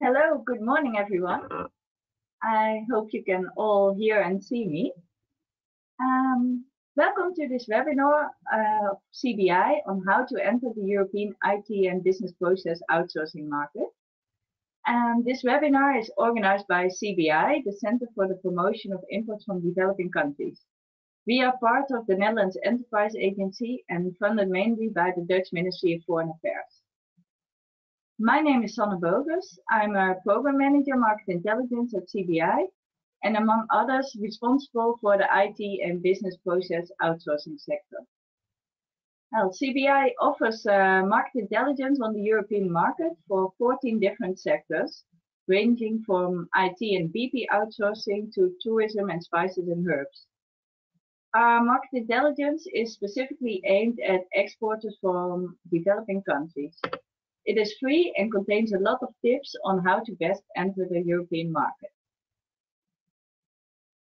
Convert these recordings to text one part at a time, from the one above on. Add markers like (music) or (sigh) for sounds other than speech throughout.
Hello, good morning, everyone. I hope you can all hear and see me. Um, welcome to this webinar uh, of CBI on how to enter the European IT and business process outsourcing market. And this webinar is organized by CBI, the Center for the Promotion of Imports from Developing Countries. We are part of the Netherlands Enterprise Agency and funded mainly by the Dutch Ministry of Foreign Affairs. My name is Sanne Bogus. I'm a program manager market intelligence at CBI and among others responsible for the IT and business process outsourcing sector. Well, CBI offers uh, market intelligence on the European market for 14 different sectors, ranging from IT and BP outsourcing to tourism and spices and herbs. Our market intelligence is specifically aimed at exporters from developing countries. It is free and contains a lot of tips on how to best enter the European market.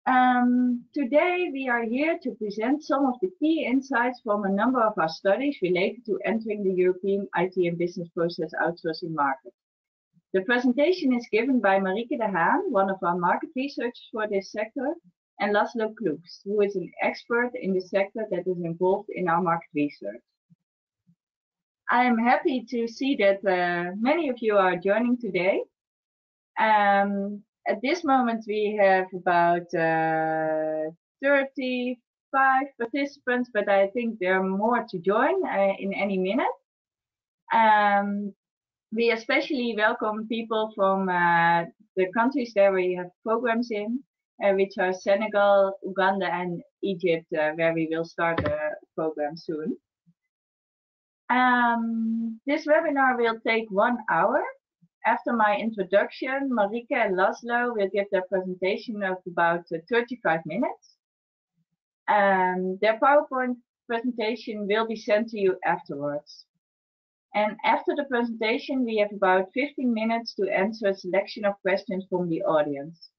Um, today we are here to present some of the key insights from a number of our studies related to entering the European IT and business process outsourcing market. The presentation is given by Marieke de Haan, one of our market researchers for this sector, and Laszlo Klucs, who is an expert in the sector that is involved in our market research. I'm happy to see that uh, many of you are joining today. Um, at this moment, we have about uh, 35 participants, but I think there are more to join uh, in any minute. Um, we especially welcome people from uh, the countries that we have programs in, uh, which are Senegal, Uganda, and Egypt, uh, where we will start a program soon. Um, this webinar will take one hour. After my introduction, Marieke and Laszlo will give their presentation of about uh, 35 minutes. Um, their PowerPoint presentation will be sent to you afterwards. And after the presentation, we have about 15 minutes to answer a selection of questions from the audience.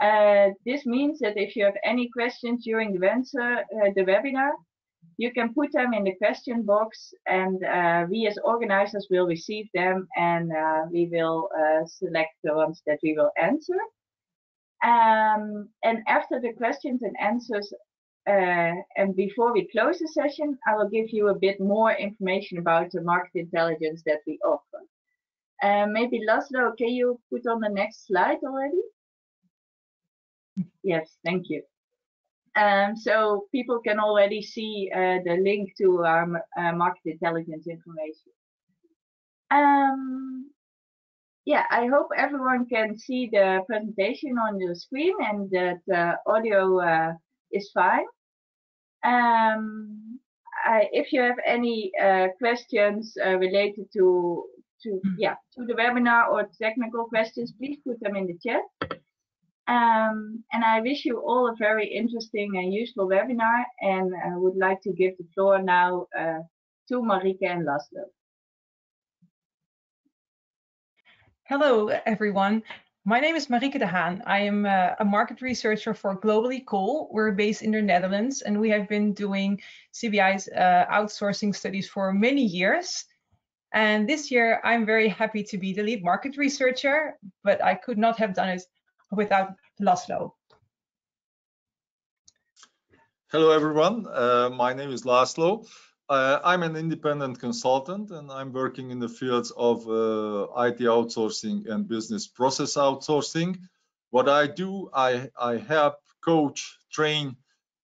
Uh, this means that if you have any questions during the, answer, uh, the webinar, you can put them in the question box and uh, we as organizers will receive them and uh, we will uh, select the ones that we will answer. Um, and after the questions and answers uh, and before we close the session, I will give you a bit more information about the market intelligence that we offer. Uh, maybe Laszlo, can you put on the next slide already? Yes, thank you. Um, so people can already see uh, the link to our uh, market intelligence information. Um, yeah, I hope everyone can see the presentation on the screen and that uh, audio uh, is fine. Um, I, if you have any uh, questions uh, related to to yeah to the webinar or technical questions, please put them in the chat. Um, and I wish you all a very interesting and useful webinar and I would like to give the floor now uh, to Marieke and Laszlo. Hello, everyone. My name is Marieke de Haan. I am uh, a market researcher for Globally Cool. We're based in the Netherlands and we have been doing CBI's uh, outsourcing studies for many years. And this year, I'm very happy to be the lead market researcher, but I could not have done it without Laszlo. Hello, everyone. Uh, my name is Laszlo. Uh, I'm an independent consultant and I'm working in the fields of uh, IT outsourcing and business process outsourcing. What I do, I, I help, coach, train,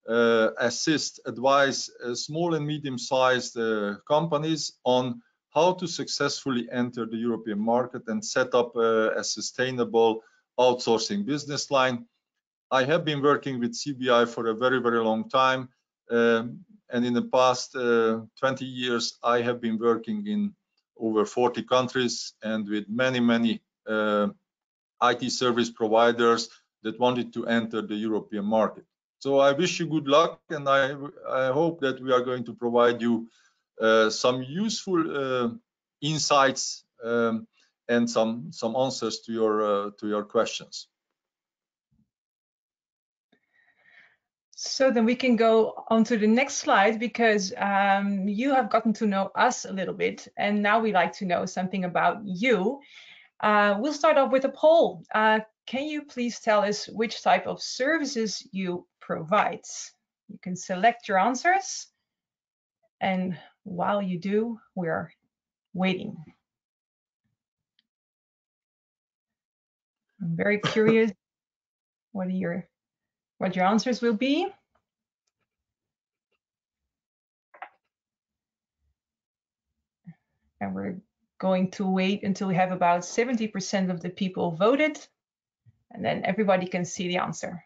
uh, assist, advise uh, small and medium-sized uh, companies on how to successfully enter the European market and set up a sustainable outsourcing business line. I have been working with CBI for a very, very long time. Um, and in the past uh, 20 years, I have been working in over 40 countries and with many, many uh, IT service providers that wanted to enter the European market. So I wish you good luck and I, I hope that we are going to provide you uh, some useful uh, insights um, and some some answers to your uh, to your questions. So then we can go on to the next slide because um, you have gotten to know us a little bit and now we like to know something about you. Uh, we'll start off with a poll. Uh, can you please tell us which type of services you provide? You can select your answers. And while you do, we're waiting. I'm very curious what your what your answers will be. And we're going to wait until we have about 70% of the people voted, and then everybody can see the answer.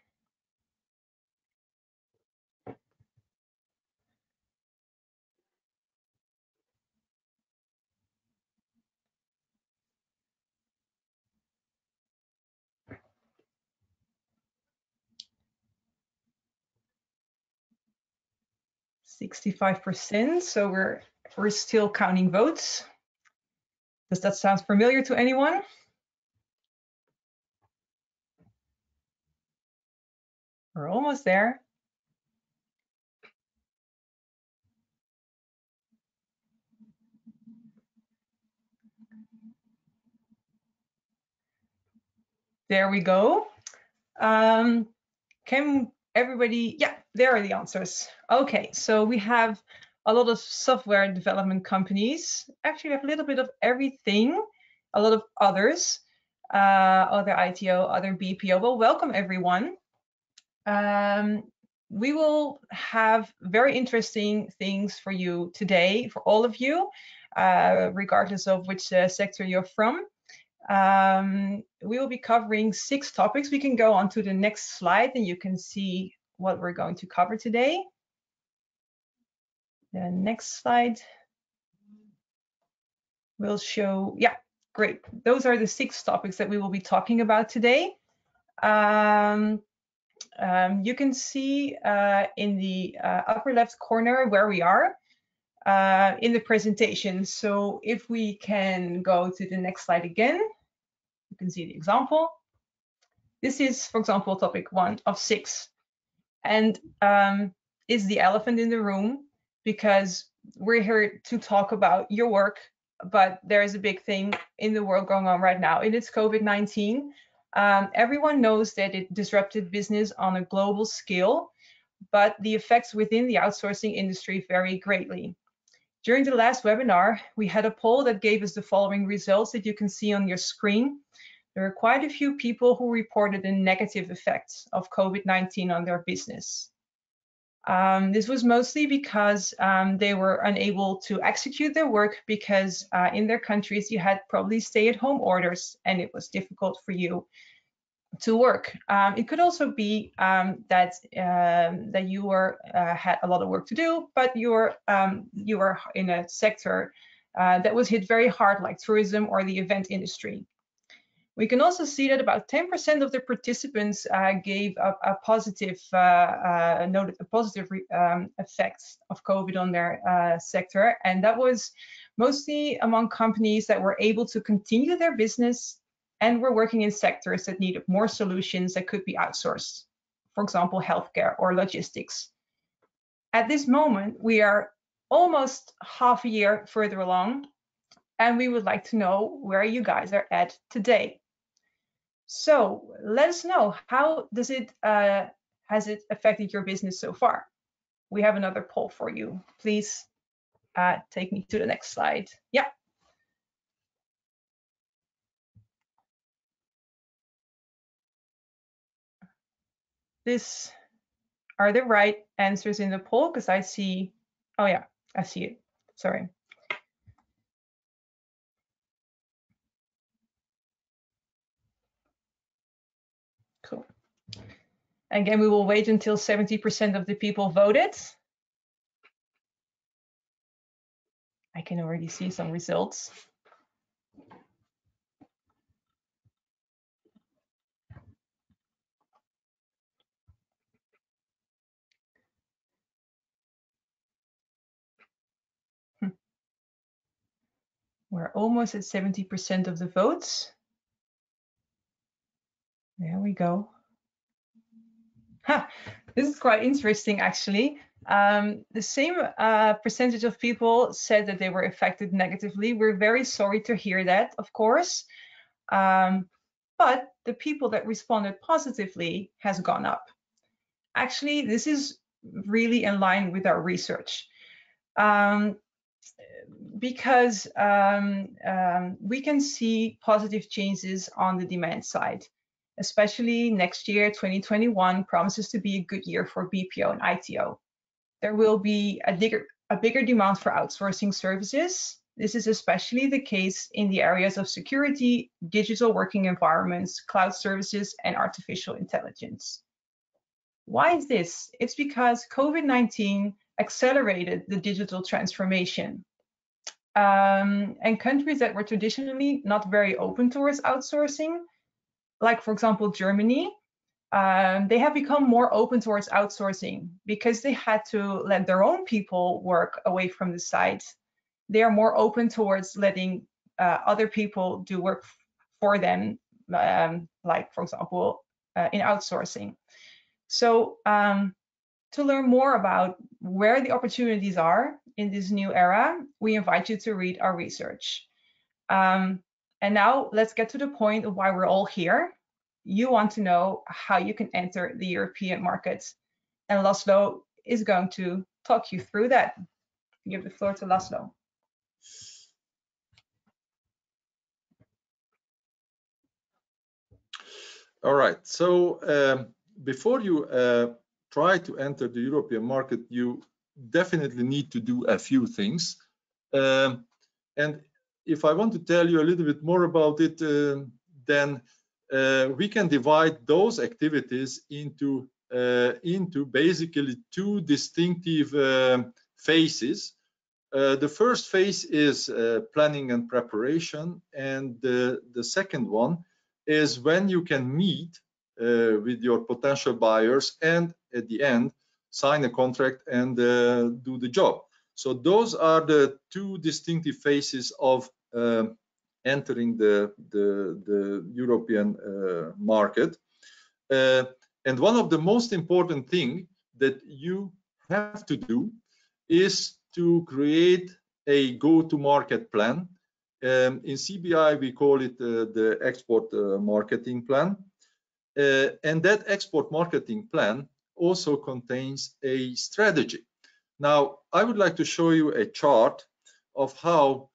Sixty-five percent, so we're we're still counting votes. Does that sound familiar to anyone? We're almost there. There we go. Um, can everybody, yeah, there are the answers. Okay, so we have a lot of software development companies. Actually, we have a little bit of everything, a lot of others, uh, other ITO, other BPO. Well, welcome everyone. Um, we will have very interesting things for you today, for all of you, uh, regardless of which uh, sector you're from. Um, we will be covering six topics. We can go on to the next slide and you can see what we're going to cover today. The next slide will show, yeah, great. Those are the six topics that we will be talking about today. Um, um, you can see uh, in the uh, upper left corner where we are uh, in the presentation. So if we can go to the next slide again, you can see the example. This is, for example, topic one of six, and um, is the elephant in the room because we're here to talk about your work, but there is a big thing in the world going on right now, and it's COVID-19. Um, everyone knows that it disrupted business on a global scale, but the effects within the outsourcing industry vary greatly. During the last webinar, we had a poll that gave us the following results that you can see on your screen. There are quite a few people who reported a negative effect of COVID-19 on their business. Um, this was mostly because um, they were unable to execute their work because uh, in their countries you had probably stay-at-home orders and it was difficult for you to work. Um, it could also be um, that um, that you were uh, had a lot of work to do, but you were um, you were in a sector uh, that was hit very hard, like tourism or the event industry. We can also see that about 10% of the participants uh, gave a, a positive uh, uh, noted a positive um, effects of COVID on their uh, sector, and that was mostly among companies that were able to continue their business and we're working in sectors that needed more solutions that could be outsourced, for example, healthcare or logistics. At this moment, we are almost half a year further along, and we would like to know where you guys are at today. So let us know how does it uh, has it affected your business so far? We have another poll for you. Please uh, take me to the next slide. Yeah. This are the right answers in the poll because I see, oh yeah, I see it. Sorry. Cool. Again, we will wait until 70% of the people voted. I can already see some results. We're almost at 70% of the votes. There we go. Ha, this is quite interesting, actually. Um, the same uh, percentage of people said that they were affected negatively. We're very sorry to hear that, of course. Um, but the people that responded positively has gone up. Actually, this is really in line with our research. Um, because um, um, we can see positive changes on the demand side, especially next year, 2021, promises to be a good year for BPO and ITO. There will be a bigger, a bigger demand for outsourcing services. This is especially the case in the areas of security, digital working environments, cloud services, and artificial intelligence. Why is this? It's because COVID-19 accelerated the digital transformation. Um, and countries that were traditionally not very open towards outsourcing, like for example Germany, um, they have become more open towards outsourcing because they had to let their own people work away from the site. They are more open towards letting uh, other people do work for them, um, like for example uh, in outsourcing. So um, to learn more about where the opportunities are in this new era, we invite you to read our research. Um, and now let's get to the point of why we're all here. You want to know how you can enter the European markets. And Laszlo is going to talk you through that. Give the floor to Laszlo. All right. So um, before you uh, try to enter the European market, you definitely need to do a few things. Um, and if I want to tell you a little bit more about it, uh, then uh, we can divide those activities into uh, into basically two distinctive um, phases. Uh, the first phase is uh, planning and preparation, and the, the second one is when you can meet uh, with your potential buyers and at the end sign a contract and uh, do the job. So those are the two distinctive phases of uh, entering the, the, the European uh, market. Uh, and one of the most important thing that you have to do is to create a go-to-market plan. Um, in CBI, we call it uh, the export uh, marketing plan. and that export marketing plan also contains a strategy. Now, I would like to show you a chart of how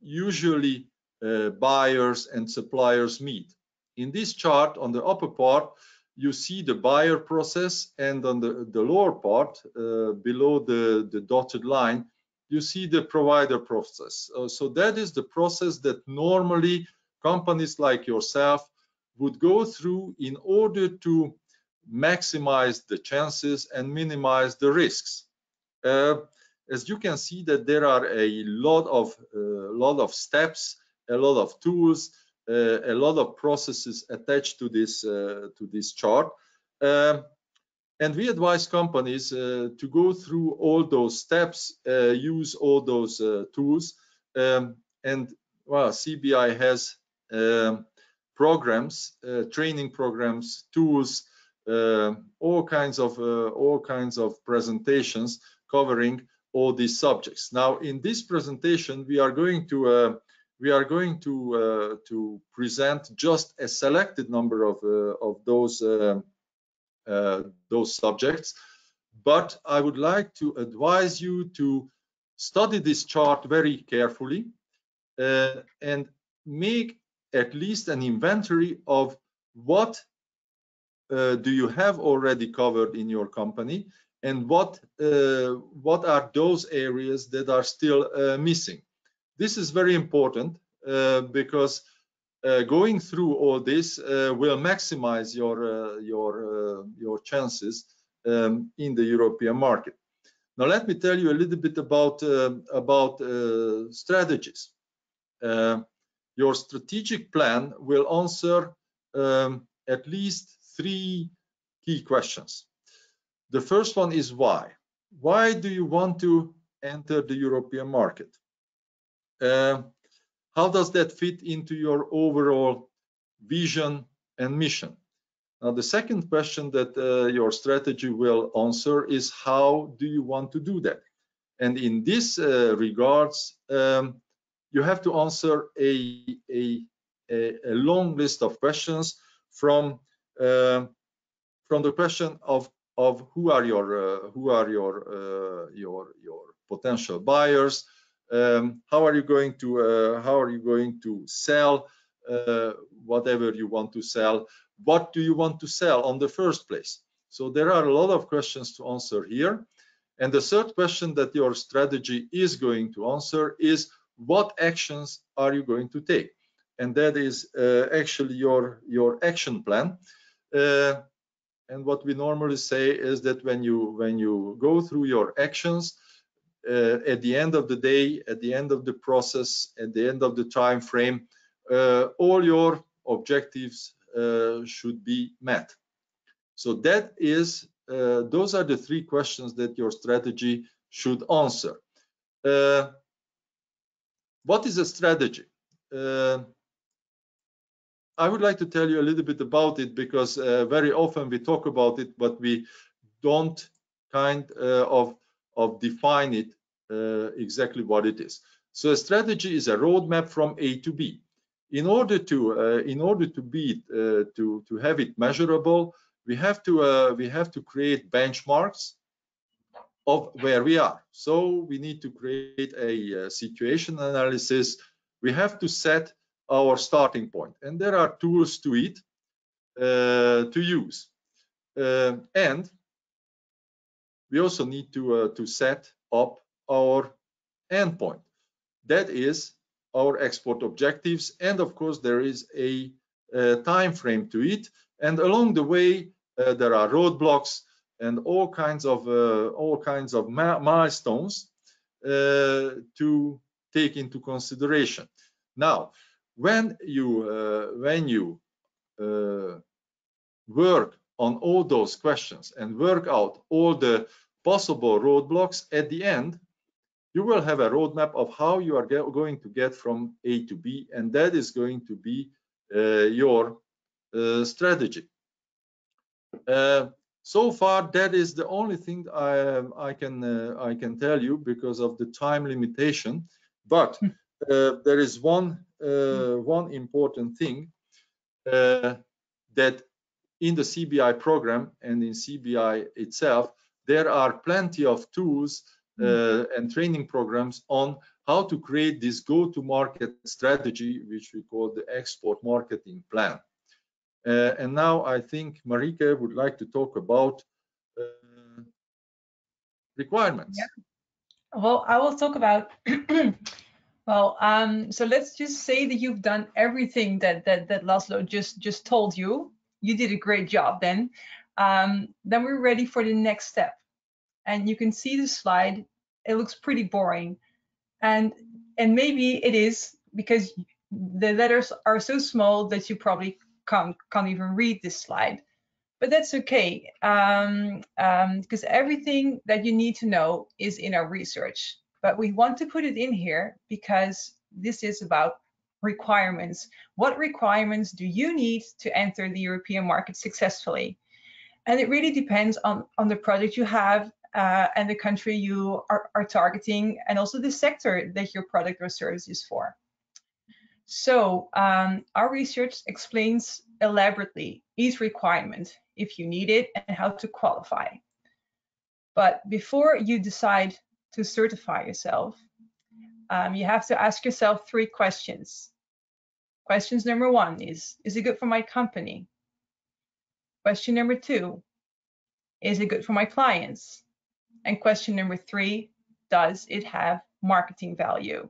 usually uh, buyers and suppliers meet. In this chart, on the upper part, you see the buyer process, and on the, the lower part, uh, below the, the dotted line, you see the provider process. Uh, so that is the process that normally companies like yourself would go through in order to maximize the chances and minimize the risks. Uh, as you can see that there are a lot of uh, lot of steps, a lot of tools, uh, a lot of processes attached to this uh, to this chart. Um, and we advise companies uh, to go through all those steps, uh, use all those tools, um, and well, CBI has um, programs, training programs, tools, uh, all kinds of uh, all kinds of presentations covering all these subjects. Now, in this presentation, we are going to uh, we are going to uh, to present just a selected number of uh, of those uh, those subjects, but I would like to advise you to study this chart very carefully and make at least an inventory of what uh, do you have already covered in your company? And what uh, what are those areas that are still uh, missing? This is very important uh, because uh, going through all this uh, will maximize your your your chances um, in the European market. Now let me tell you a little bit about about strategies. Your strategic plan will answer um, at least three key questions. The first one is why? Why do you want to enter the European market? Uh, how does that fit into your overall vision and mission? Now, the second question that uh, your strategy will answer is how do you want to do that? And in this uh, regards, um, you have to answer a, a, a, long list of questions from from the question of of who are your uh, who are your uh, your your potential buyers um, how are you going to uh, how are you going to sell uh, whatever you want to sell? What do you want to sell on the first place? So there are a lot of questions to answer here. And the third question that your strategy is going to answer is what actions are you going to take? And that is uh, actually your your action plan and what we normally say is that when you when you go through your actions uh, at the end of the day at the end of the process at the end of the time frame uh, all your objectives uh, should be met. So that is uh, those are the three questions that your strategy should answer. Uh, what is a strategy? Uh, I would like to tell you a little bit about it because uh, very often we talk about it, but we don't kind uh, of of define it uh, exactly what it is. So a strategy is a roadmap from A to B. In order to uh, in order to be uh, to to have it measurable, we have to uh, we have to create benchmarks of where we are. So we need to create a situation analysis. We have to set our starting point. And there are tools to it uh, to use. Uh, and we also need to, uh, to set up our endpoint. That is our export objectives. And of course, there is a, a time frame to it. And along the way, uh, there are roadblocks and all kinds of uh, all kinds of milestones to take into consideration. Now, when you uh, when you uh, work on all those questions and work out all the possible roadblocks at the end you will have a roadmap of how you are going to get from A to B and that is going to be uh, your uh, strategy uh, so far that is the only thing I, I can uh, I can tell you because of the time limitation but hmm. there is one one important thing uh, that in the CBI program and in CBI itself, there are plenty of tools uh, mm. and training programs on how to create this go-to-market strategy, which we call the export marketing plan. Uh, and now I think Marieke would like to talk about uh, requirements. Yeah. Well, I will talk about (clears throat) Well, um, so let's just say that you've done everything that that that Laszlo just just told you. You did a great job. Then, um, then we're ready for the next step. And you can see the slide. It looks pretty boring, and and maybe it is because the letters are so small that you probably can't can't even read this slide. But that's okay, um, um, because everything that you need to know is in our research but we want to put it in here because this is about requirements. What requirements do you need to enter the European market successfully? And it really depends on, on the product you have uh, and the country you are, are targeting and also the sector that your product or service is for. So um, our research explains elaborately each requirement, if you need it, and how to qualify. But before you decide to certify yourself, um, you have to ask yourself three questions. Questions number one is, is it good for my company? Question number two, is it good for my clients? And question number three, does it have marketing value?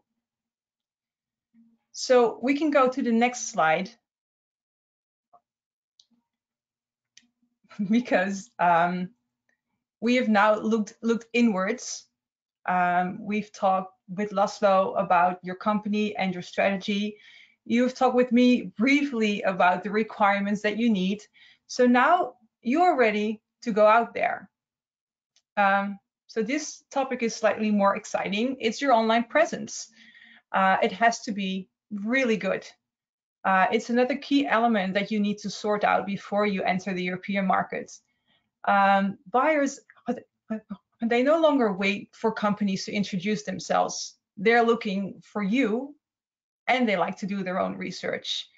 So we can go to the next slide (laughs) because um, we have now looked looked inwards um, we've talked with Laszlo about your company and your strategy. You've talked with me briefly about the requirements that you need. So now you're ready to go out there. Um, so this topic is slightly more exciting. It's your online presence. Uh, it has to be really good. Uh, it's another key element that you need to sort out before you enter the European market. Um, buyers and they no longer wait for companies to introduce themselves. They're looking for you and they like to do their own research.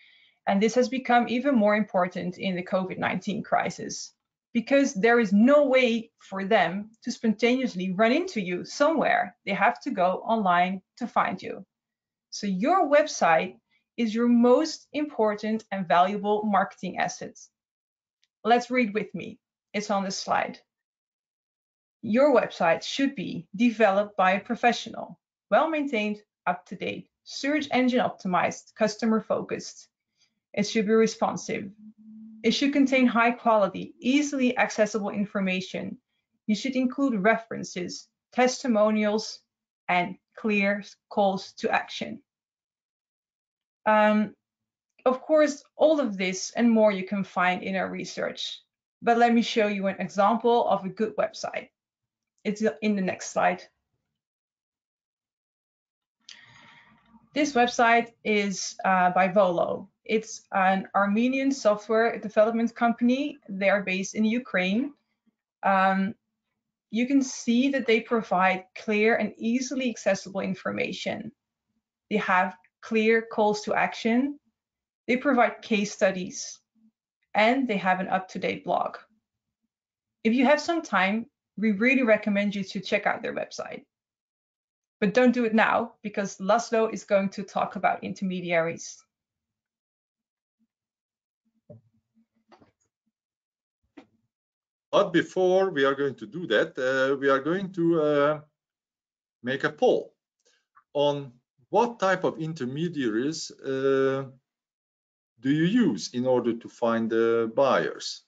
And this has become even more important in the COVID-19 crisis because there is no way for them to spontaneously run into you somewhere. They have to go online to find you. So your website is your most important and valuable marketing asset. Let's read with me. It's on the slide. Your website should be developed by a professional, well-maintained, up-to-date, search engine optimized, customer focused. It should be responsive, it should contain high quality, easily accessible information. You should include references, testimonials, and clear calls to action. Um, of course, all of this and more you can find in our research, but let me show you an example of a good website. It's in the next slide. This website is uh, by Volo. It's an Armenian software development company. They are based in Ukraine. Um, you can see that they provide clear and easily accessible information. They have clear calls to action. They provide case studies and they have an up-to-date blog. If you have some time, we really recommend you to check out their website. But don't do it now because Laszlo is going to talk about intermediaries. But before we are going to do that, uh, we are going to uh, make a poll on what type of intermediaries uh, do you use in order to find the buyers?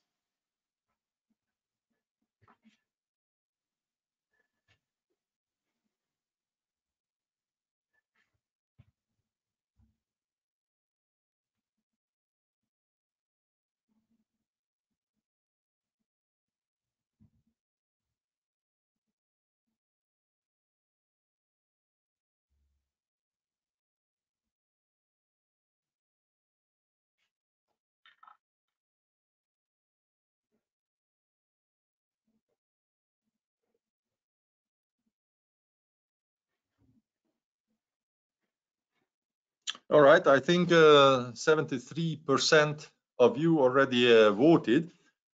All right, I think 73% uh, of you already uh, voted,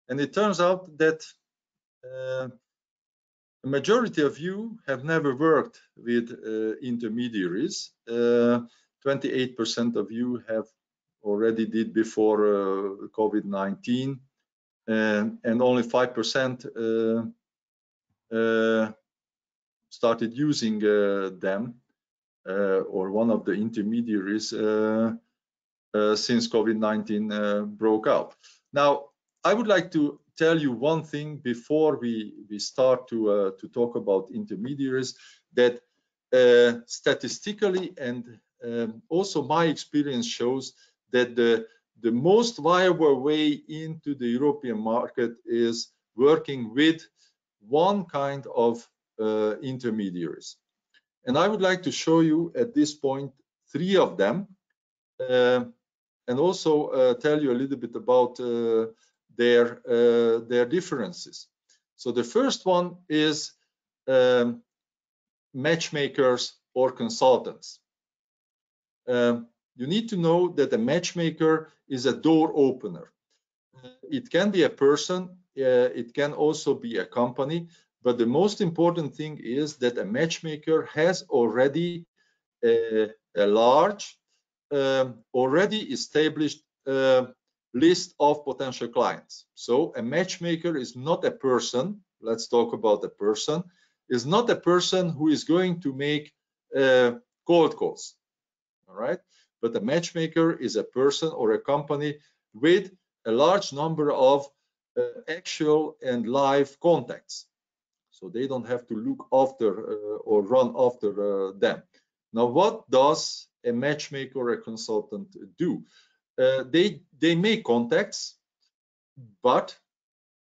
and it turns out that uh, a majority of you have never worked with uh, intermediaries. 28% uh, of you have already did before uh, COVID-19, and, and, only 5% started using them or one of the intermediaries uh, uh, since COVID-19 broke out. Now, I would like to tell you one thing before we, we start to, to talk about intermediaries that statistically and um, also my experience shows that the the most viable way into the European market is working with one kind of uh, intermediaries. And I would like to show you at this point three of them uh, and also uh, tell you a little bit about uh, their, uh, their differences. So the first one is um, matchmakers or consultants. Um, you need to know that a matchmaker is a door opener. It can be a person, uh, it can also be a company, but the most important thing is that a matchmaker has already a, a large, um, already established uh, list of potential clients. So a matchmaker is not a person, let's talk about a person, is not a person who is going to make uh, cold calls, all right? But a matchmaker is a person or a company with a large number of uh, actual and live contacts so they don't have to look after uh, or run after uh, them. Now, what does a matchmaker or a consultant do? Uh, they they make contacts, but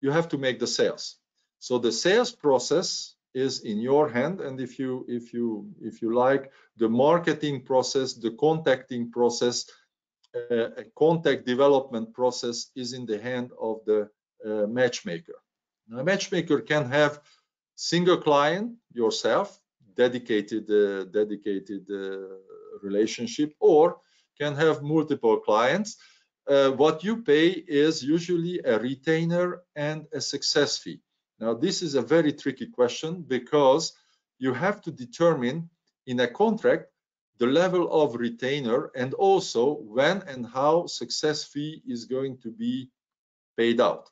you have to make the sales. So the sales process is in your hand, and if you if you if you like, the marketing process, the contacting process, uh, a contact development process is in the hand of the uh, matchmaker. Now, a matchmaker can have single client yourself dedicated uh, dedicated uh, relationship or can have multiple clients uh, what you pay is usually a retainer and a success fee. Now, this is a very tricky question because you have to determine in a contract the level of retainer and also when and how success fee is going to be paid out.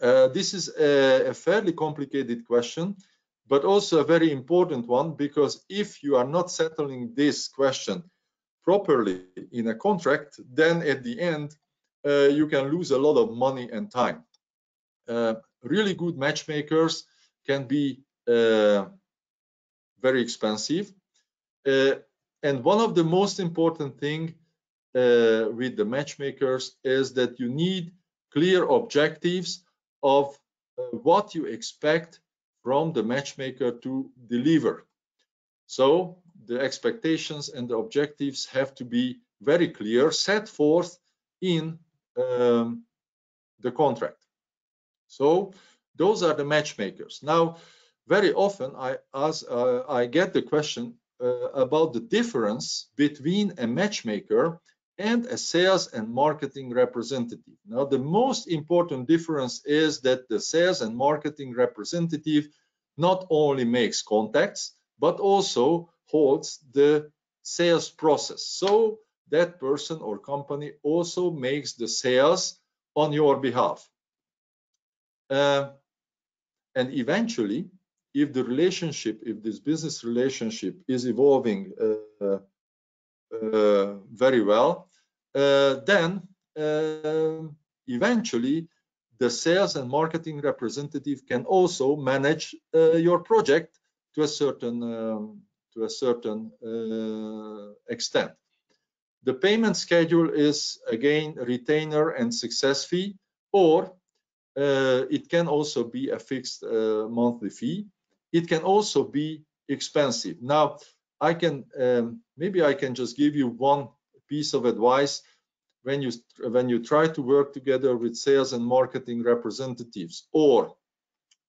Uh, this is a, a, fairly complicated question, but also a very important one because if you are not settling this question properly in a contract, then at the end, uh, you can lose a lot of money and time. Uh, really good matchmakers can be uh, very expensive. Uh, and one of the most important thing uh, with the matchmakers is that you need clear objectives of uh, what you expect from the matchmaker to deliver. So the expectations and the objectives have to be very clear, set forth in um, the contract. So those are the matchmakers. Now, very often I ask, uh, I get the question uh, about the difference between a matchmaker and a sales and marketing representative. Now, the most important difference is that the sales and marketing representative not only makes contacts, but also holds the sales process. So that person or company also makes the sales on your behalf. Uh, and eventually, if the relationship, if this business relationship is evolving uh, uh, very well, then uh, eventually the sales and marketing representative can also manage uh, your project to a certain um, to a certain extent. The payment schedule is again retainer and success fee, or uh, it can also be a fixed uh, monthly fee. It can also be expensive. Now, I can um, maybe I can just give you one piece of advice when you when you try to work together with sales and marketing representatives or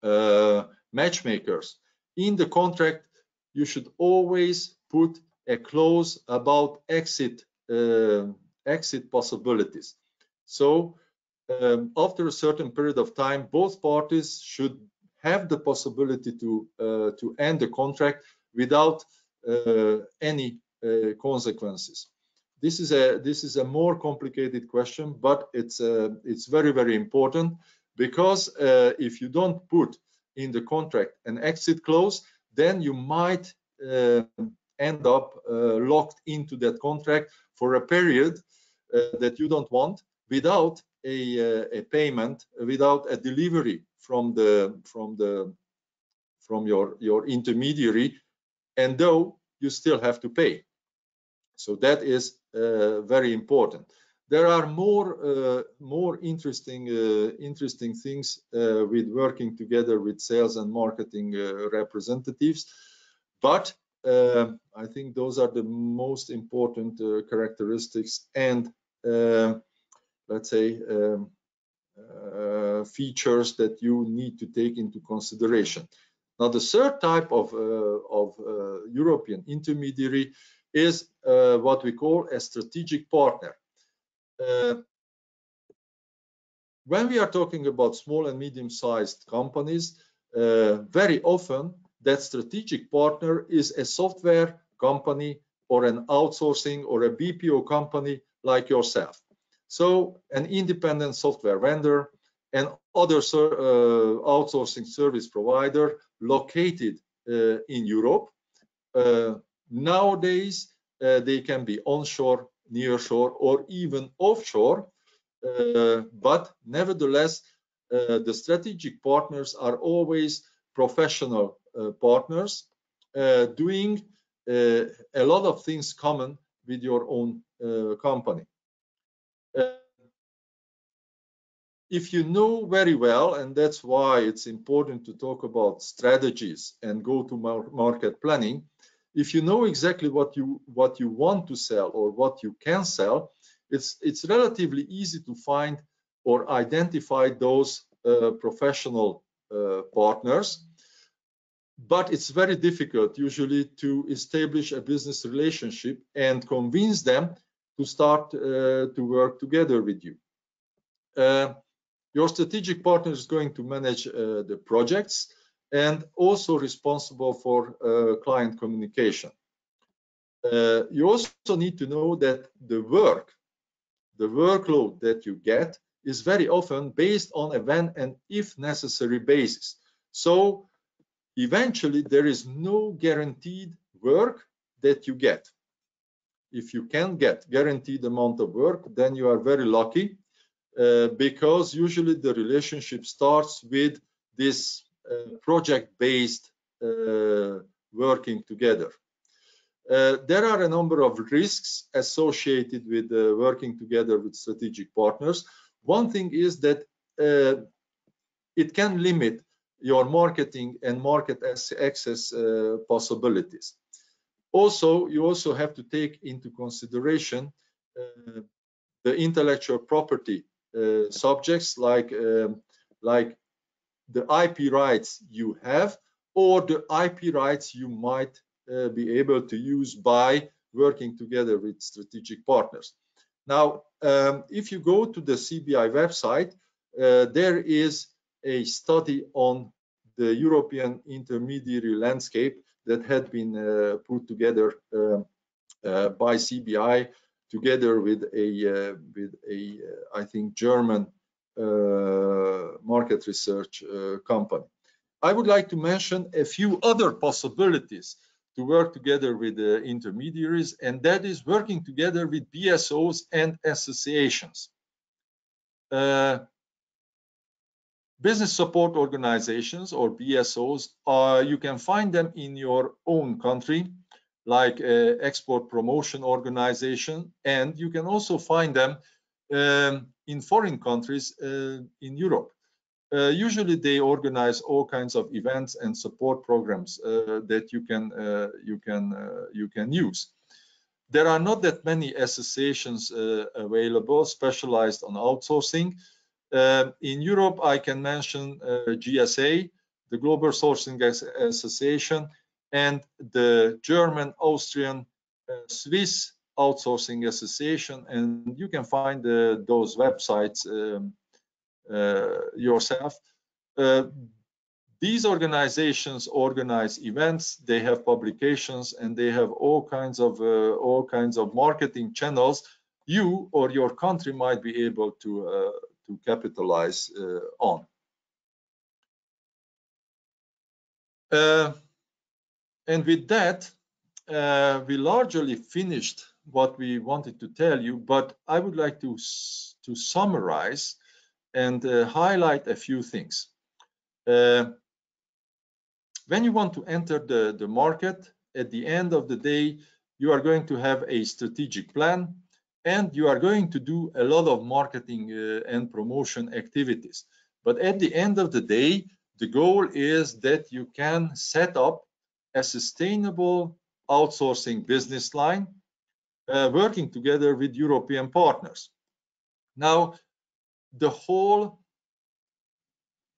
uh, matchmakers in the contract you should always put a clause about exit uh, exit possibilities. So um, after a certain period of time, both parties should have the possibility to uh, to end the contract without uh, any uh, consequences. This is a this is a more complicated question, but it's uh, it's very very important because uh, if you don't put in the contract an exit clause, then you might uh, end up locked into that contract for a period uh, that you don't want without a, uh, a payment, without a delivery from the from the from your your intermediary, and though you still have to pay. So that is uh, very important. There are more uh, more interesting uh, interesting things uh, with working together with sales and marketing representatives, but uh, I think those are the most important uh, characteristics and uh, let's say um, uh, features that you need to take into consideration. Now, the third type of, uh, of uh, European intermediary is what we call a strategic partner. when we are talking about small and medium-sized companies, very often that strategic partner is a software company or an outsourcing or a BPO company like yourself. So an independent software vendor and other uh, outsourcing service provider located uh, in Europe. Nowadays, uh, they can be onshore, nearshore, or even offshore. Uh, but nevertheless, uh, the strategic partners are always professional uh, partners uh, doing uh, a lot of things common with your own company. if you know very well, and that's why it's important to talk about strategies and go to market planning, if you know exactly what you what you want to sell or what you can sell, it's it's relatively easy to find or identify those uh, professional uh, partners but it's very difficult usually to establish a business relationship and convince them to start to work together with you. your strategic partner is going to manage the projects and also responsible for client communication. you also need to know that the work, the workload that you get is very often based on a when and if necessary basis. So eventually there is no guaranteed work that you get. If you can get guaranteed amount of work, then you are very lucky uh, because usually the relationship starts with this uh, project-based uh, working together. Uh, there are a number of risks associated with uh, working together with strategic partners. One thing is that it can limit your marketing and market access uh, possibilities. Also, you also have to take into consideration uh, the intellectual property uh, subjects like um, like the IP rights you have or the IP rights you might uh, be able to use by working together with strategic partners. Now, um, if you go to the CBI website, uh, there is a study on the European intermediary landscape that had been uh, put together um, uh, by CBI together with a uh, with a I think German market research company. I would like to mention a few other possibilities to work together with the intermediaries, and that is working together with BSOs and associations. Uh, business support organizations or BSOs, uh, you can find them in your own country, like uh, export promotion organization, and you can also find them um, in foreign countries uh, in Europe. Uh, usually they organize all kinds of events and support programs uh, that you can uh, you can uh, you can use. There are not that many associations uh, available specialized on outsourcing. Um, in Europe, I can mention uh, GSA, the Global Sourcing Association, and the German, Austrian, Swiss Outsourcing Association, and you can find those websites um, uh, yourself. Uh, these organizations organize events they have publications and they have all kinds of uh, all kinds of marketing channels you or your country might be able to uh, to capitalize uh, on uh, and with that we largely finished what we wanted to tell you but i would like to to summarize and uh, highlight a few things. Uh, when you want to enter the, the market, at the end of the day, you are going to have a strategic plan and you are going to do a lot of marketing uh, and promotion activities. But at the end of the day, the goal is that you can set up a sustainable outsourcing business line working together with European partners. Now, the whole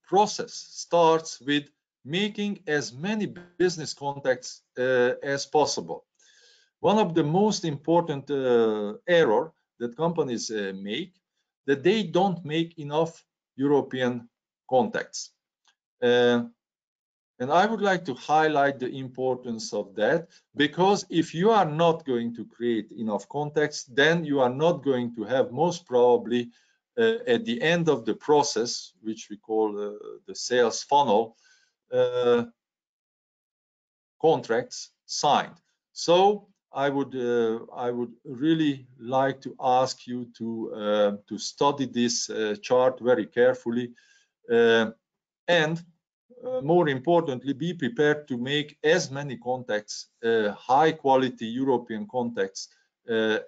process starts with making as many business contacts uh, as possible. One of the most important uh, error that companies uh, make that they don't make enough European contacts. And I would like to highlight the importance of that because if you are not going to create enough context, then you are not going to have most probably uh, at the end of the process, which we call uh, the sales funnel, uh, contracts signed. So I would uh, I would really like to ask you to uh, to study this uh, chart very carefully and more importantly be prepared to make as many contacts high quality European contacts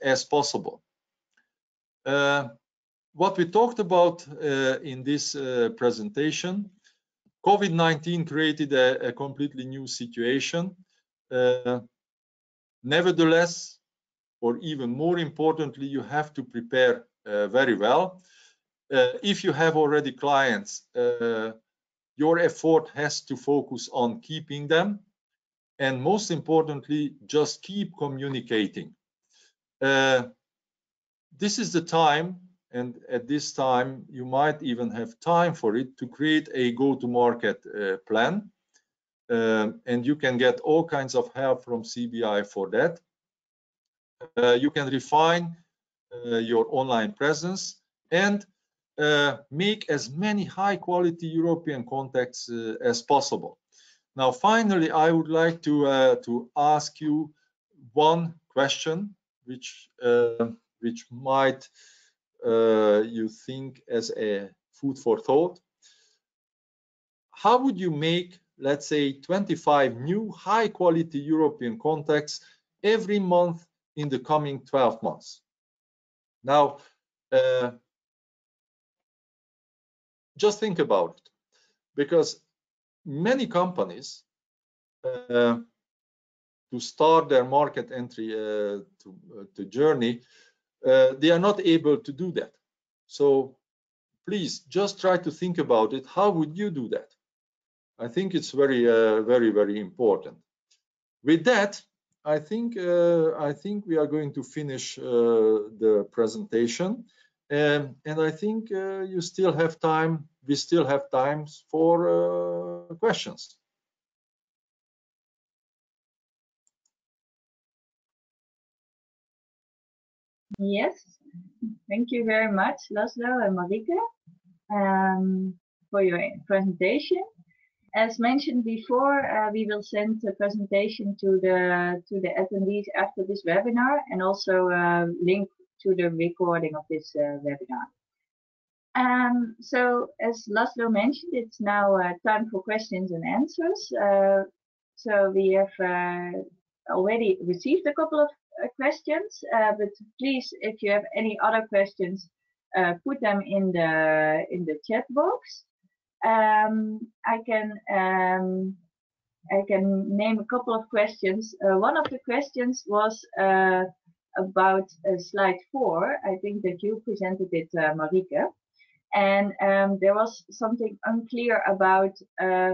as possible what we talked about uh, in this uh, presentation, COVID-19 created a, a, completely new situation. Uh, nevertheless, or even more importantly, you have to prepare uh, very well. Uh, if you have already clients, uh, your effort has to focus on keeping them. And most importantly, just keep communicating this is the time, and at this time, you might even have time for it to create a go-to-market uh, plan. Um, and you can get all kinds of help from CBI for that. Uh, you can refine uh, your online presence and uh, make as many high quality European contacts uh, as possible. Now, finally, I would like to, uh, to ask you one question, which, uh, which might you think as a food for thought. How would you make, let's say, 25 new high quality European contacts every month in the coming 12 months? Now, uh, just think about it, because many companies uh, to start their market entry uh, to, uh, to journey, uh, they are not able to do that. So please just try to think about it. How would you do that? I think it's very, uh, very, very important. With that, I think uh, I think we are going to finish the presentation. Um, and I think uh, you still have time, we still have times for uh, questions. Yes, thank you very much, Laszlo and Marieke, um, for your presentation. As mentioned before, uh, we will send the presentation to the to the attendees after this webinar and also uh, link to the recording of this uh, webinar. Um, so as Laszlo mentioned, it's now uh, time for questions and answers. Uh, so we have uh, already received a couple of uh, questions, uh, but please, if you have any other questions, put them in the in the chat box. Um, I can um, I can name a couple of questions. one of the questions was about uh, slide four. I think that you presented it, uh, Marieke. And um, there was something unclear about uh,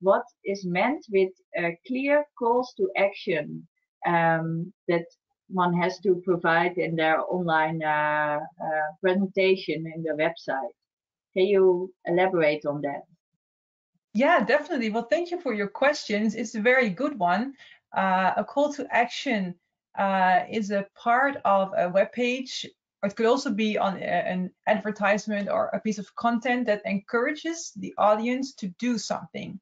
what is meant with uh, clear calls to action um, that one has to provide in their online uh, uh, presentation in the website. Can you elaborate on that? Yeah, definitely. Well, thank you for your questions. It's a very good one. a call to action uh, is a part of a web page it could also be on a, an advertisement or a piece of content that encourages the audience to do something.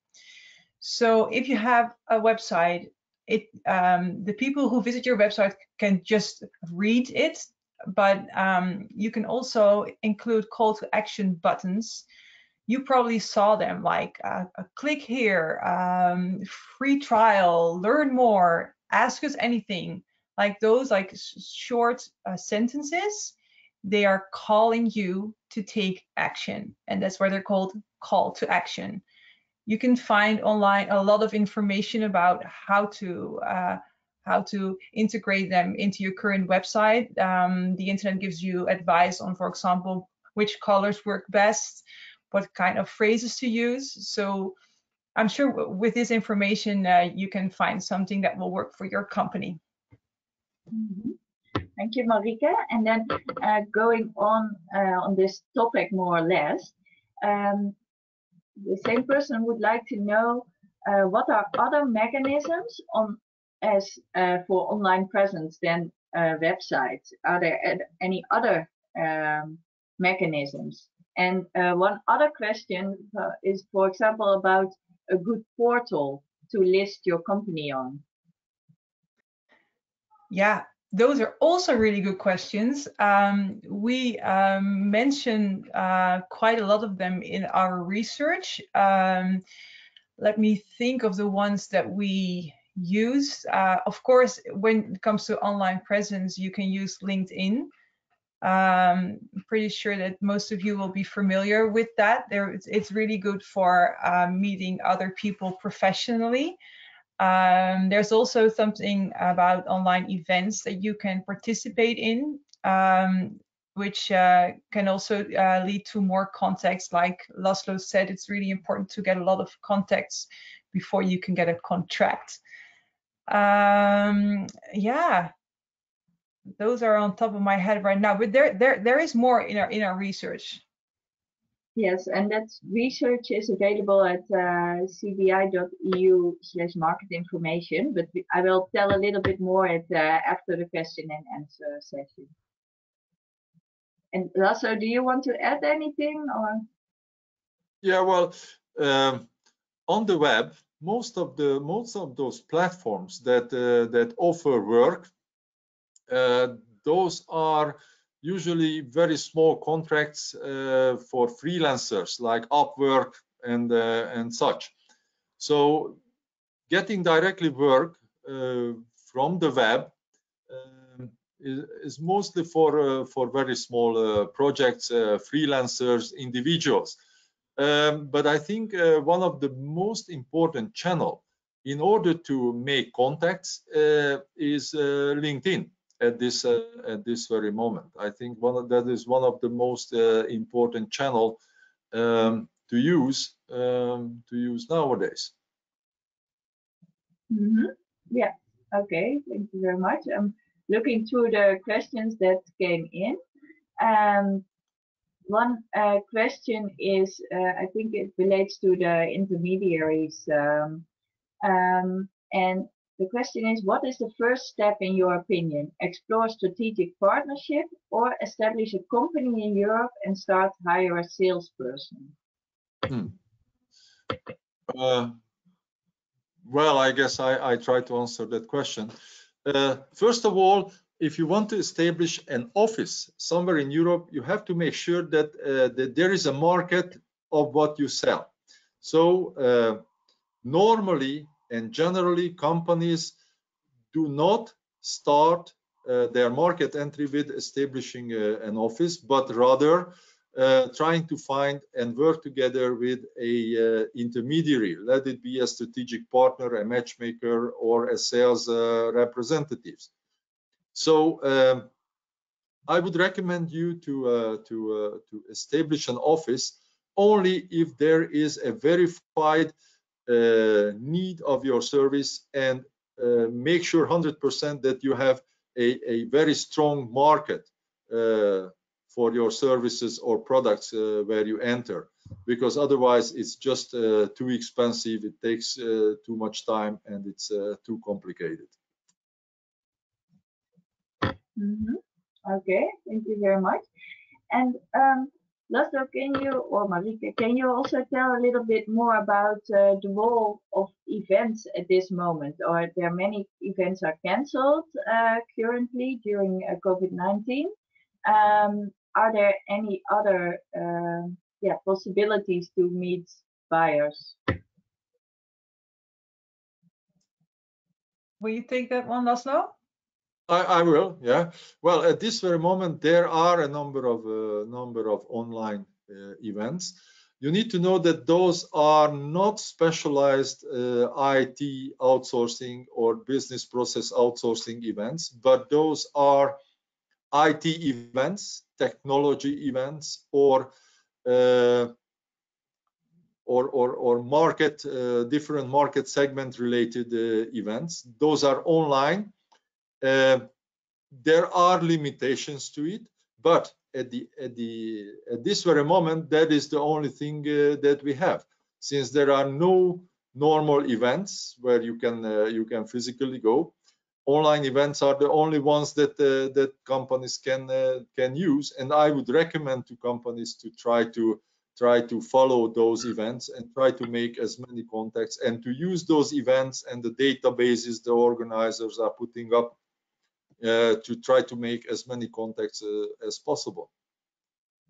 So if you have a website, it um, the people who visit your website can just read it, but um, you can also include call to action buttons. You probably saw them like uh, click here, um, free trial, learn more, ask us anything like those like short uh, sentences they are calling you to take action and that's why they're called call to action. You can find online a lot of information about how to uh, how to integrate them into your current website. Um, the internet gives you advice on for example which colors work best what kind of phrases to use. So i'm sure with this information uh, you can find something that will work for your company Mm -hmm. Thank you, Marieke. And then uh, going on uh, on this topic more or less, um, the same person would like to know uh, what are other mechanisms on as uh, for online presence than uh, websites? Are there any other um, mechanisms? And uh, one other question is, for example, about a good portal to list your company on. Yeah, those are also really good questions. Um, we um, mentioned uh, quite a lot of them in our research. Um, let me think of the ones that we use. Uh, of course, when it comes to online presence, you can use LinkedIn. Um, I'm pretty sure that most of you will be familiar with that. There, it's, it's really good for uh, meeting other people professionally. Um, there's also something about online events that you can participate in, um, which uh, can also uh, lead to more contacts. Like Laszlo said, it's really important to get a lot of contacts before you can get a contract. Um, yeah, those are on top of my head right now, but there there there is more in our in our research. Yes, and that research is available at uh, cbi.eu slash market information, but I will tell a little bit more at, uh, after the question and answer session. And Laszlo, do you want to add anything or? Yeah, well, um, on the web, most of the most of those platforms that uh, that offer work, uh, those are usually very small contracts uh, for freelancers like Upwork and uh, and such. So getting directly work uh, from the web um, is, is, mostly for uh, for very small uh, projects, uh, freelancers, individuals. Um, but I think one of the most important channel in order to make contacts is LinkedIn at this uh, at this very moment. I think one of, that is one of the most uh, important channel um, to use um, to use nowadays. Mm -hmm. Yeah. Okay. Thank you very much. I'm looking through the questions that came in. Um, one uh, question is, uh, I think it relates to the intermediaries, um, um, and the question is, what is the first step in your opinion? Explore strategic partnership or establish a company in Europe and start hire a salesperson? Hmm. Uh, well, I guess I, I try to answer that question. Uh, first of all, if you want to establish an office somewhere in Europe, you have to make sure that, uh, that there is a market of what you sell. So uh, normally and generally companies do not start uh, their market entry with establishing uh, an office but rather uh, trying to find and work together with a uh, intermediary let it be a strategic partner a matchmaker or a sales uh, representatives so um, i would recommend you to uh, to to establish an office only if there is a verified need of your service and uh, make sure 100% that you have a, a, very strong market uh, for your services or products where you enter because otherwise it's just too expensive it takes too much time and it's too complicated Mm -hmm. Okay, thank you very much. And um, Laszlo, can you, or Marieke, can you also tell a little bit more about uh, the role of events at this moment? Or there are many events are cancelled uh, currently during uh, COVID-19. Um, are there any other uh, yeah, possibilities to meet buyers? Will you take that one, Laszlo? I, I, will, yeah. Well, at this very moment, there are a number of uh, number of online uh, events. You need to know that those are not specialized uh, IT outsourcing or business process outsourcing events, but those are IT events, technology events, or uh, or, or, or market uh, different market segment related uh, events. Those are online uh, there are limitations to it, but at the at the at this very moment, that is the only thing uh, that we have, since there are no normal events where you can uh, you can physically go. Online events are the only ones that uh, that companies can uh, can use, and I would recommend to companies to try to try to follow those events and try to make as many contacts and to use those events and the databases the organizers are putting up to try to make as many contacts uh, as possible.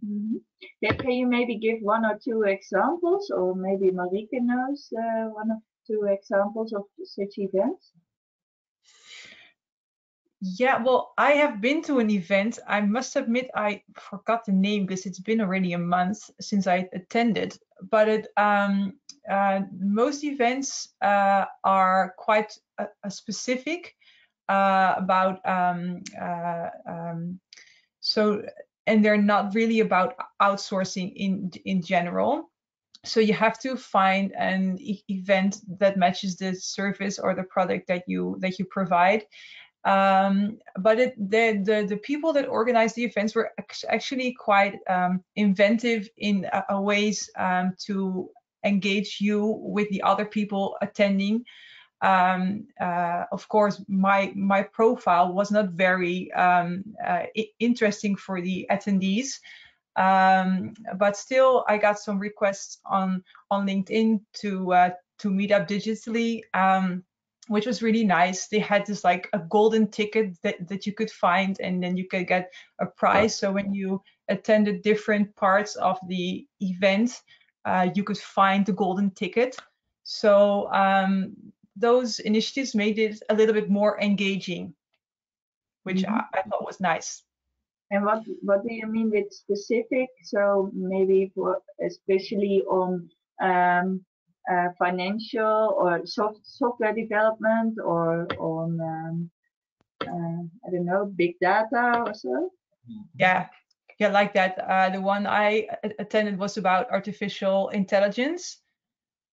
Mm -hmm. yeah, can you maybe give one or two examples, or maybe Marieke knows uh, one or two examples of such events? Yeah, well, I have been to an event. I must admit I forgot the name because it's been already a month since I attended. But it, um, uh, most events uh, are quite uh, specific uh, about um, uh, um, so and they're not really about outsourcing in in general so you have to find an e event that matches the service or the product that you that you provide Um, but it, the, the, the people that organized the events were actually quite um, inventive in uh, ways um, to engage you with the other people attending. Um, uh, of course, my my profile was not very um, uh, interesting for the attendees, um, but still I got some requests on on LinkedIn to uh, to meet up digitally. Um, which was really nice. They had this like a golden ticket that, that you could find and then you could get a prize. So when you attended different parts of the event, uh, you could find the golden ticket. So um, those initiatives made it a little bit more engaging, which mm -hmm. I, I, thought was nice. And what what do you mean with specific? So maybe for especially on um, uh, financial or soft software development or on um, uh, I don't know big data or so. Yeah, yeah, like that. Uh, the one I attended was about artificial intelligence.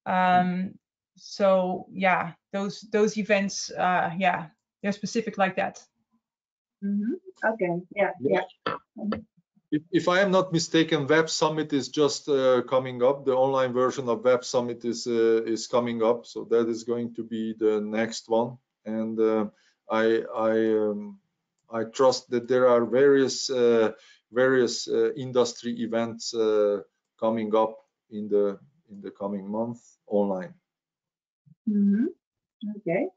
Um, so yeah, those those events, uh, yeah, they're specific like that. Mm -hmm. Okay. Yeah. Yeah. If, if, I am not mistaken, Web Summit is just uh, coming up. The online version of Web Summit is uh, is coming up, so that is going to be the next one. And uh, I I um, I trust that there are various uh, various uh, industry events uh, coming up in the in the coming month online. Mm -hmm. Okay.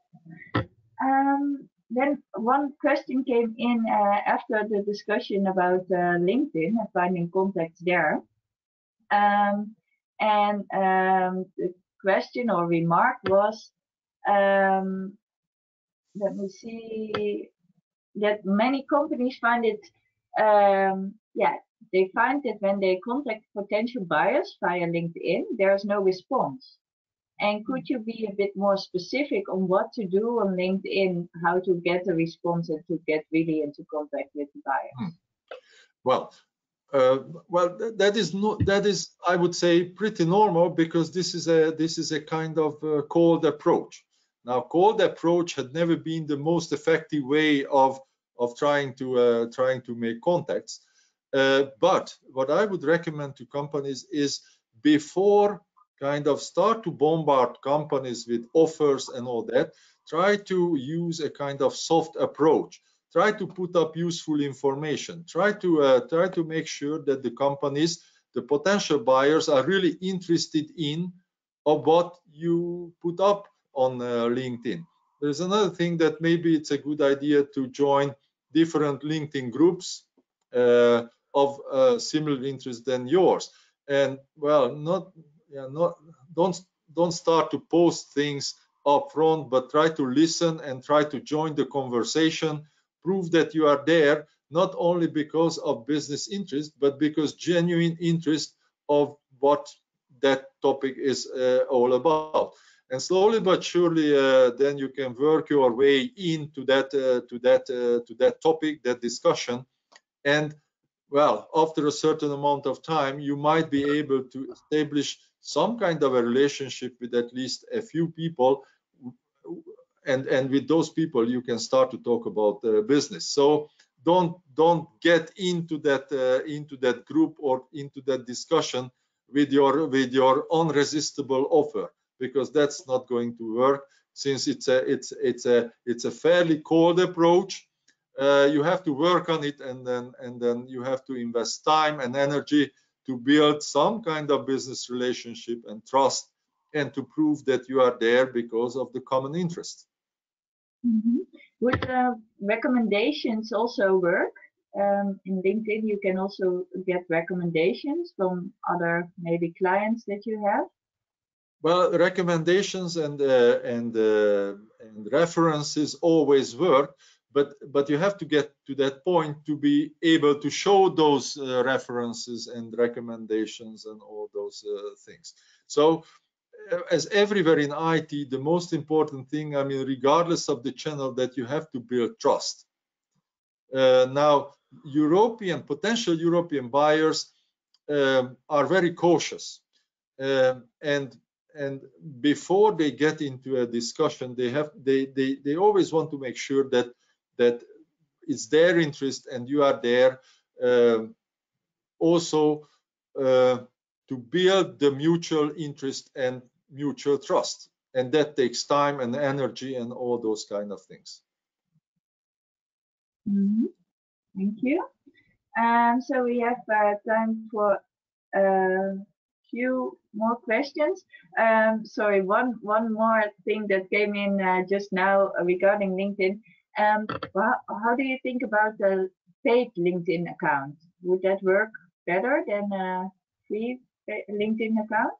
Um, then one question came in uh, after the discussion about uh, LinkedIn and finding contacts there. Um, and um, the question or remark was, um, let me see, that many companies find it, um, yeah, they find that when they contact potential buyers via LinkedIn, there's no response. And could you be a bit more specific on what to do on LinkedIn, how to get a response and to get really into contact with the buyer? Hmm. Well, uh, well, that is not that is I would say pretty normal because this is a this is a kind of uh, cold approach. Now, cold approach had never been the most effective way of of trying to uh, trying to make contacts. Uh, but what I would recommend to companies is before kind of start to bombard companies with offers and all that, try to use a kind of soft approach. Try to put up useful information. Try to uh, try to make sure that the companies, the potential buyers, are really interested in of what you put up on uh, LinkedIn. There's another thing that maybe it's a good idea to join different LinkedIn groups uh, of uh, similar interest than yours. And well, not yeah, not don't don't start to post things up front, but try to listen and try to join the conversation. Prove that you are there not only because of business interest, but because genuine interest of what that topic is uh, all about. And slowly but surely, uh, then you can work your way into that uh, to that uh, to that topic, that discussion, and well, after a certain amount of time, you might be able to establish some kind of a relationship with at least a few people. And and with those people you can start to talk about uh, business. So don't don't get into that uh, into that group or into that discussion with your with your unresistible offer because that's not going to work since it's a it's it's a it's a fairly cold approach uh, you have to work on it and then and then you have to invest time and energy to build some kind of business relationship and trust and to prove that you are there because of the common interest. Mm -hmm. Would uh, recommendations also work? Um, in LinkedIn, you can also get recommendations from other maybe clients that you have. Well, recommendations and uh, and uh, and references always work, but but you have to get to that point to be able to show those uh, references and recommendations and all those uh, things. So uh, as everywhere in IT the most important thing I mean regardless of the channel that you have to build trust. Uh, now European potential European buyers um, are very cautious. Um, and and before they get into a discussion they have they they, they always want to make sure that that it's their interest and you are there uh, also uh, to build the mutual interest and mutual trust and that takes time and energy and all those kind of things mm -hmm. thank you um, so we have uh, time for a uh, few more questions. Um, sorry, one one more thing that came in uh, just now regarding LinkedIn. Um, well, how do you think about the paid LinkedIn account? Would that work better than a free LinkedIn account?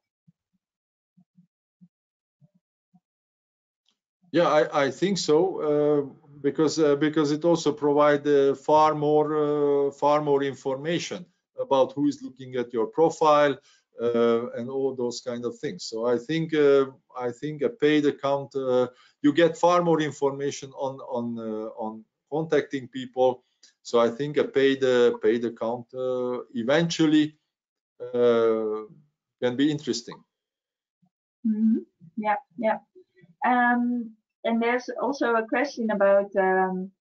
Yeah, I, I think so. Uh, because uh, because it also provides uh, far more uh, far more information about who is looking at your profile and all those kind of things. So I think I think a paid account you get far more information on on on contacting people. So I think a paid paid account eventually can be interesting. Mm -hmm. Yeah, yeah. Um, and there's also a question about um,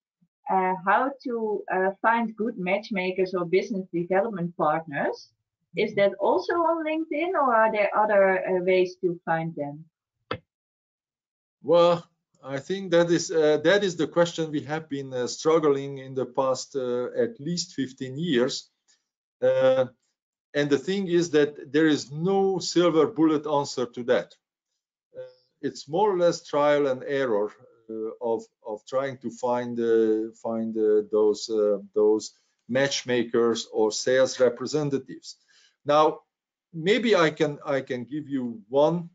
uh, how to uh, find good matchmakers or business development partners. Is that also on LinkedIn or are there other uh, ways to find them? Well, I think that is uh, that is the question we have been uh, struggling in the past uh, at least 15 years. and the thing is that there is no silver bullet answer to that it's more or less trial and error uh, of of trying to find uh, find uh, those those matchmakers or sales representatives. Now, maybe I can I can give you one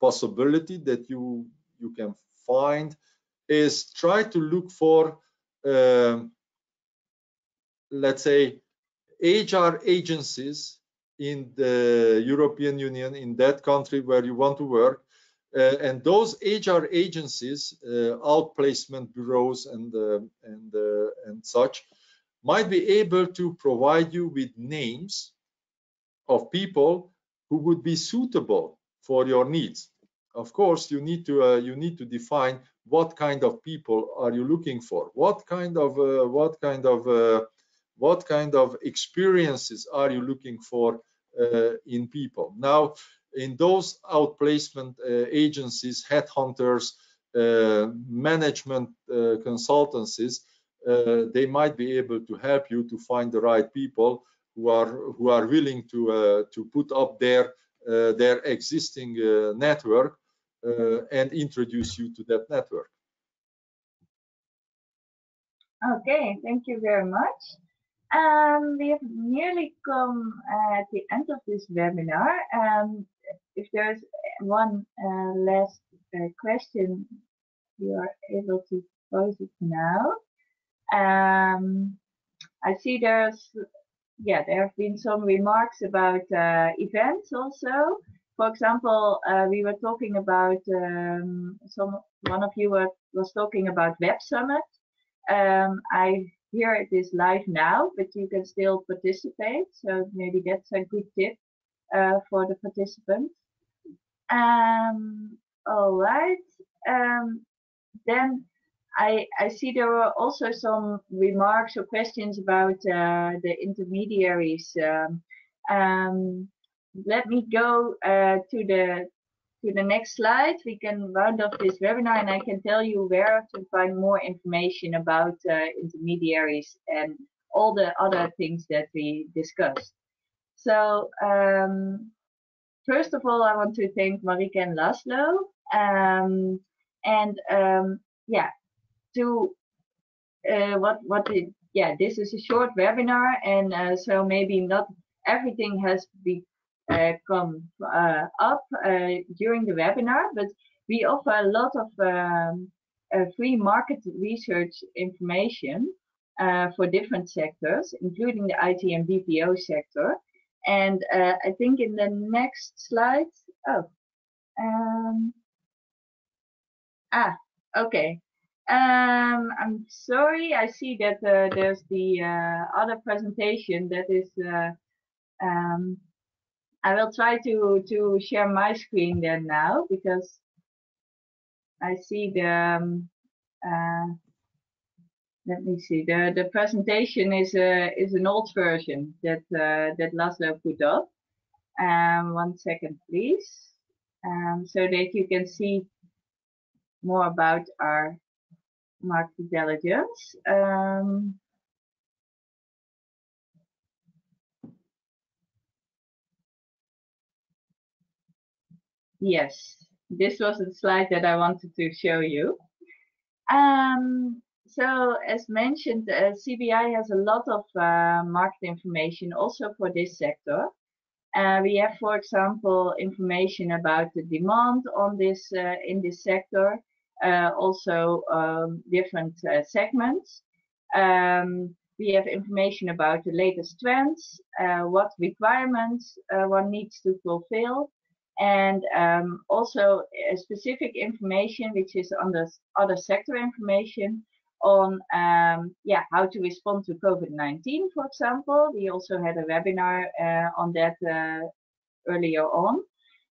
possibility that you you can find is try to look for um, let's say HR agencies in the European Union in that country where you want to work uh, and those HR agencies, uh, outplacement bureaus and uh, and and such, might be able to provide you with names of people who would be suitable for your needs. Of course, you need to uh, you need to define what kind of people are you looking for. What kind of uh, what kind of uh, what kind of experiences are you looking for in people? Now, in those outplacement uh, agencies, headhunters, uh, management uh, consultancies, they might be able to help you to find the right people who are who are willing to to put up their their existing network and introduce you to that network. Okay, thank you very much. Um, we have nearly come uh, at the end of this webinar. Um, if there's one uh, last uh, question, you are able to pose it now. Um, I see there's, yeah, there have been some remarks about uh, events also. For example, uh, we were talking about um, some. One of you were, was talking about Web Summit. Um, I hear it is live now, but you can still participate. So maybe that's a good tip uh, for the participants. Um, all right. Um, then I, I see there were also some remarks or questions about uh, the intermediaries. Um, um, let me go uh, to the to the next slide. We can round off this webinar and I can tell you where to find more information about uh, intermediaries and all the other things that we discussed. So um, first of all, I want to thank Marieke and Laszlo. Um, and um, yeah, to uh, what what the, yeah, this is a short webinar, and uh, so maybe not everything has be, come uh, up uh, during the webinar, but we offer a lot of um, uh, free market research information for different sectors, including the IT and BPO sector. And uh, I think in the next slide, oh, um, ah, okay. Um, I'm sorry, I see that uh, there's the uh, other presentation that is, uh, um, I will try to, to share my screen then now because I see the, um, uh, let me see. The the presentation is a is an old version that uh, that Laszlo put up. Um, one second, please, um, so that you can see more about our market intelligence. Um, yes, this was the slide that I wanted to show you. Um, so as mentioned, uh, CBI has a lot of uh, market information also for this sector. Uh, we have, for example, information about the demand on this uh, in this sector, uh, also um, different uh, segments. Um, we have information about the latest trends, what requirements one needs to fulfill, and um, also specific information which is on the other sector information on um, yeah how to respond to COVID-19, for example. We also had a webinar uh, on that uh, earlier on.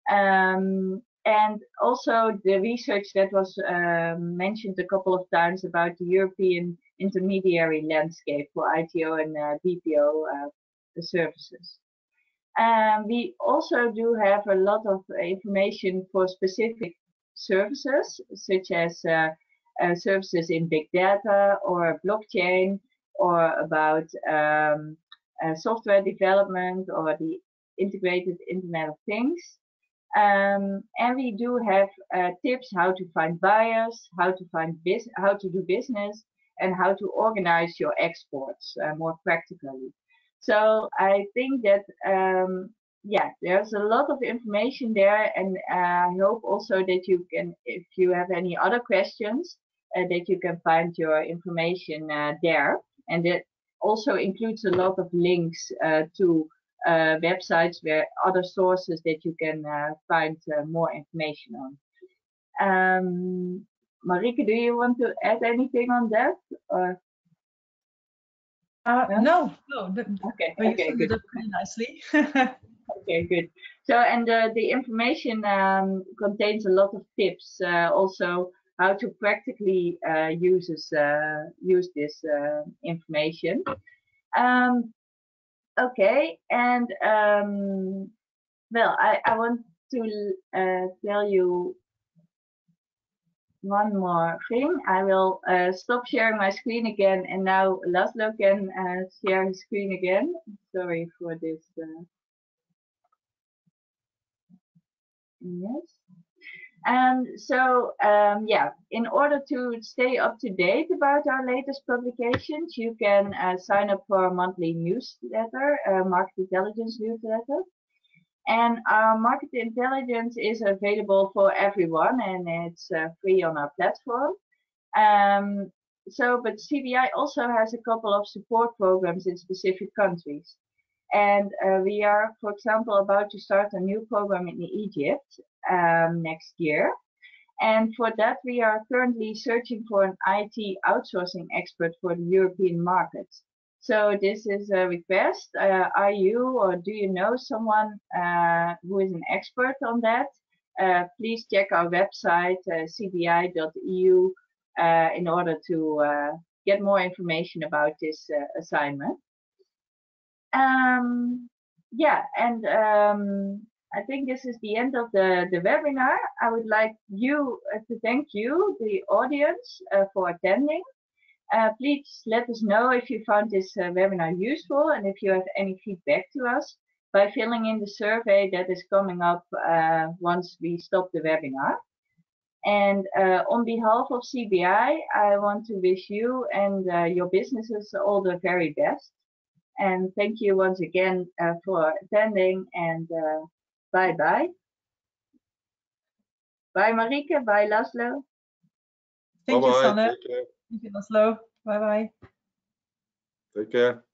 Um, and also the research that was uh, mentioned a couple of times about the European intermediary landscape for ITO and uh, BPO uh, services. Um, we also do have a lot of information for specific services, such as uh, uh, services in big data or blockchain or about um, uh, software development or the integrated Internet of Things. Um, and we do have uh, tips how to find buyers, how to find how to do business, and how to organize your exports uh, more practically. So I think that um, yeah, there's a lot of information there, and uh, I hope also that you can, if you have any other questions, uh, that you can find your information uh, there. And it also includes a lot of links uh, to websites where other sources that you can find more information on. Um, Marieke, do you want to add anything on that? Or? Uh, no, no. The, okay, oh, okay, good. pretty nicely. (laughs) okay, good. So, and uh, the information um, contains a lot of tips, uh, also how to practically uh, this, uh, use this uh, information. Um, okay, and um, well, I, I want to uh, tell you one more thing. I will uh, stop sharing my screen again, and now Laszlo can uh, share his screen again. Sorry for this. yes. Um, so um, yeah, in order to stay up to date about our latest publications, you can uh, sign up for a monthly newsletter, a market intelligence newsletter. And our market intelligence is available for everyone and it's uh, free on our platform. Um, so, but CBI also has a couple of support programs in specific countries. And uh, we are, for example, about to start a new program in Egypt um, next year. And for that, we are currently searching for an IT outsourcing expert for the European market. So this is a request. Uh, are you or do you know someone uh, who is an expert on that? Uh, please check our website, uh, cbi.eu, uh, in order to uh, get more information about this assignment. Um, yeah, and um, I think this is the end of the, the webinar. I would like you to thank you, the audience, for attending. Uh, please let us know if you found this uh, webinar useful and if you have any feedback to us by filling in the survey that is coming up uh, once we stop the webinar. And uh, on behalf of CBI, I want to wish you and your businesses all the very best. And thank you once again uh, for attending and uh, bye bye. Bye Marieke, bye Laszlo. Thank bye you, -bye. Sanne. Thank you, Laszlo. Bye bye. Take care.